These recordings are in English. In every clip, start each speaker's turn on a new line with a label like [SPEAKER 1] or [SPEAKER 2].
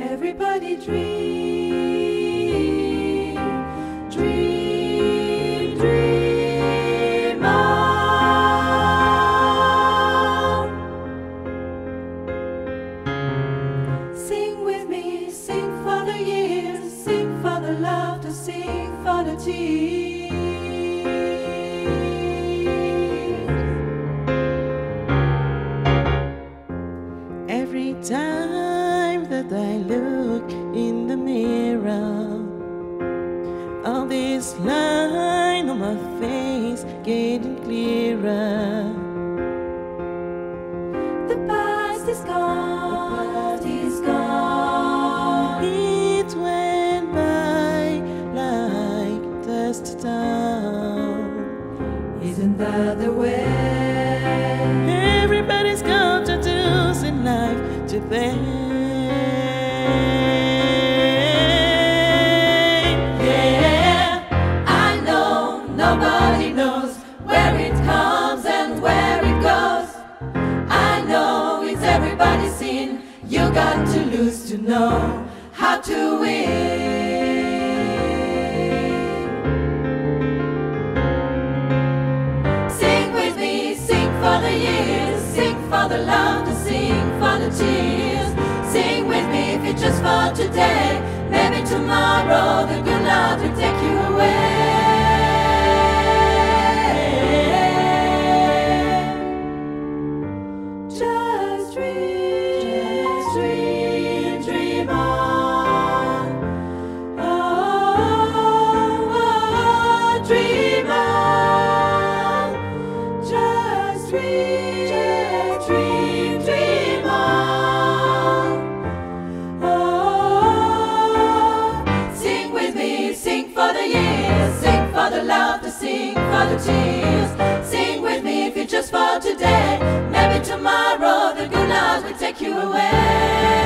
[SPEAKER 1] Everybody dream, dream, dream on. Sing with me, sing for the years, sing for the laughter, sing for the tears.
[SPEAKER 2] This line on my face getting clearer.
[SPEAKER 1] The past is gone, is gone.
[SPEAKER 2] It went by like dust down.
[SPEAKER 1] Isn't that the way?
[SPEAKER 2] Everybody's got to do in life to thank.
[SPEAKER 1] Everybody's sin. You got to lose to know how to win. Sing with me, sing for the years, sing for the laughter, sing for the tears. Sing with me if it's just for today. Maybe tomorrow the good Lord will take you away. Just for today. Maybe tomorrow the good Lord will take you away.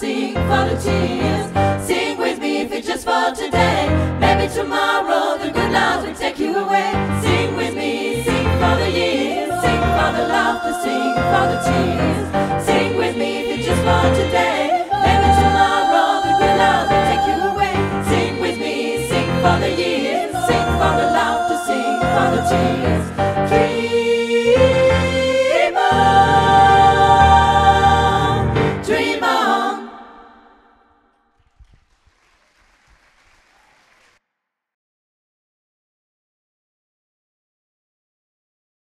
[SPEAKER 1] Sing for the tears. Sing with me if it's just for today. Maybe tomorrow the good Lord will take you away. Sing with me, sing for the years, sing for the laughter, sing for the tears. Sing with me if it's just for today. Maybe tomorrow the good Lord will take you away. Sing with me, sing for the years, sing for the laughter, sing for the tears.